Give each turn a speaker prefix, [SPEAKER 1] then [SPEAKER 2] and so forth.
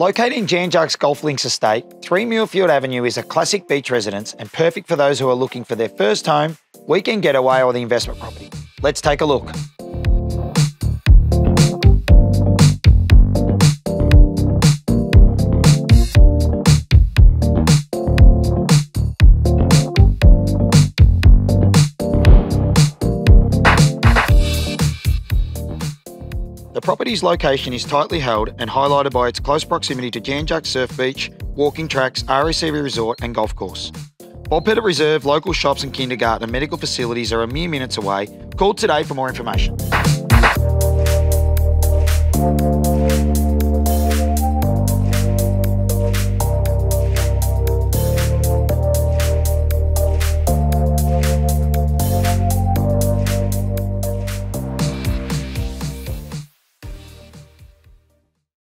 [SPEAKER 1] Located in Jan Juc's Golf Links Estate, 3 Muirfield Avenue is a classic beach residence and perfect for those who are looking for their first home, weekend getaway, or the investment property. Let's take a look. The property's location is tightly held and highlighted by its close proximity to Jan Juc's Surf Beach, walking tracks, RACV Resort, and golf course. Bob Pettit Reserve, local shops and kindergarten and medical facilities are a mere minutes away. Call today for more information.